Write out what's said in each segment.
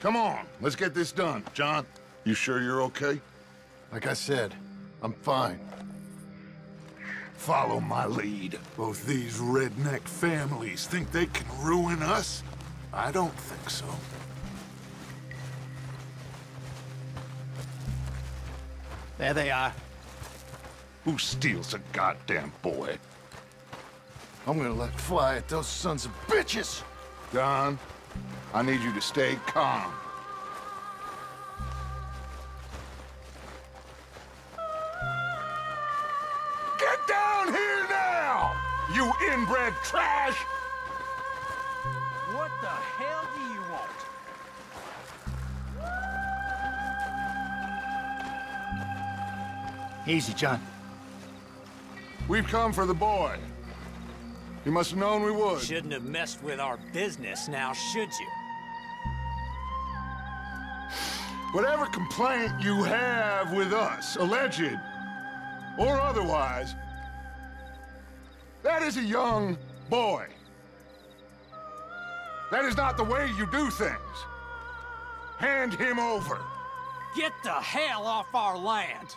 Come on, let's get this done. John, you sure you're okay? Like I said, I'm fine. Follow my lead. Both these redneck families think they can ruin us? I don't think so. There they are. Who steals a goddamn boy? I'm gonna let fly at those sons of bitches! John, I need you to stay calm. Get down here now! You inbred trash! What the hell do you want? Easy, John. We've come for the boy. You must have known we would. Shouldn't have messed with our business now, should you? Whatever complaint you have with us, alleged or otherwise, that is a young boy. That is not the way you do things. Hand him over. Get the hell off our land!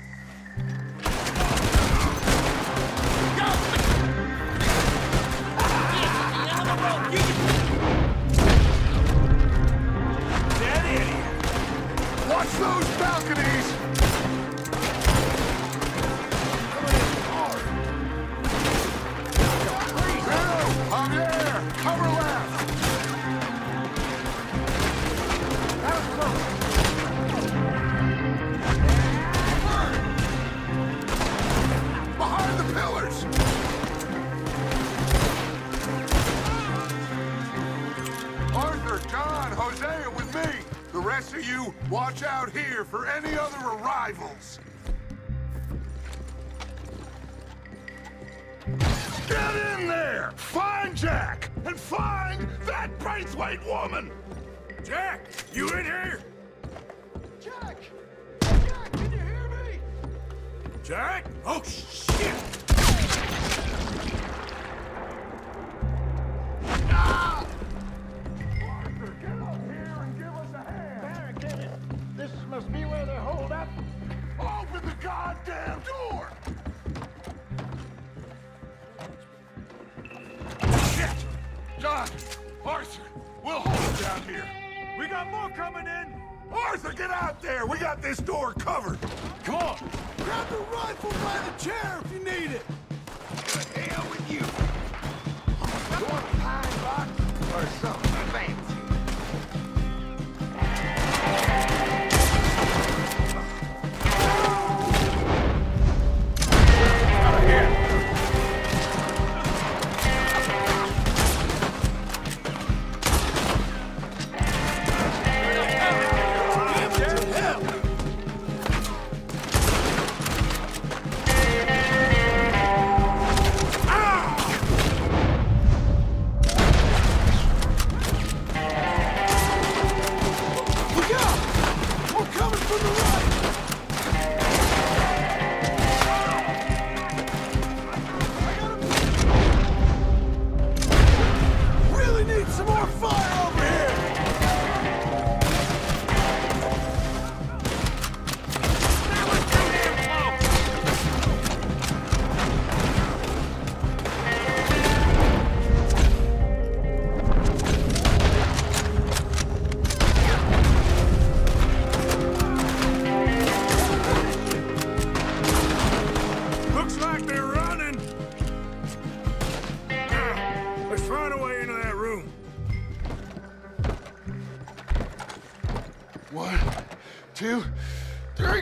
rest of you, watch out here for any other arrivals. Get in there! Find Jack! And find that Braithwaite woman! Jack, you in here? Jack! Jack, can you hear me? Jack? Oh, shit! There! We got this door covered! Come on! Grab the rifle by the chair if you need it! The hell with you! Want a pine box or something One, two, three.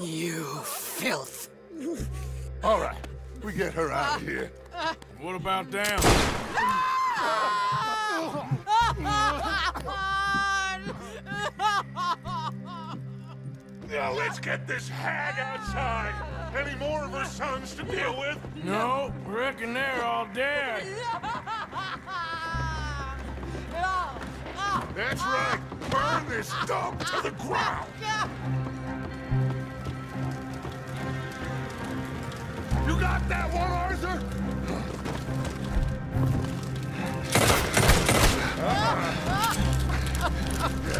You filth. All right, we get her out of here. What about down? Now let's get this hag outside. Any more of her sons to deal with? No, reckon they're all dead. That's right. Burn this dump to the ground. That one, Arthur?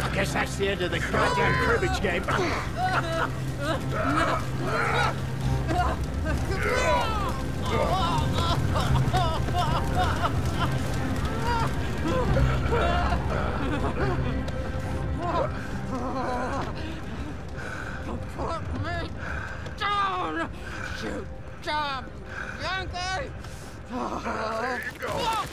I Guess that's the end of the goddamn cribbage game. Put me down! You damn There you go.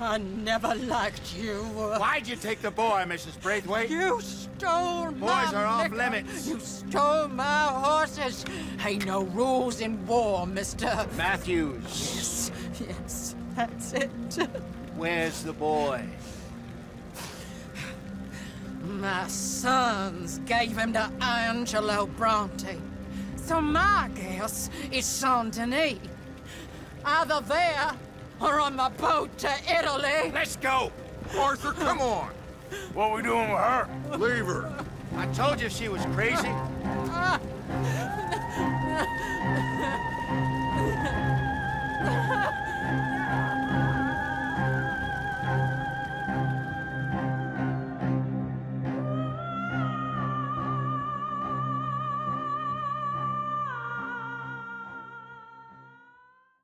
I never liked you. Why'd you take the boy, Mrs. Braithwaite? You stole my Boys are off liquor. limits. You stole my horses. Ain't no rules in war, mister. Matthews, Yes, yes, that's it. where's the boy? My sons gave him to Angelo Bronte. So my guess is Saint Denis. Either there or on the boat to Italy. Let's go. Arthur, come on. What are we doing with her? Leave her. I told you she was crazy.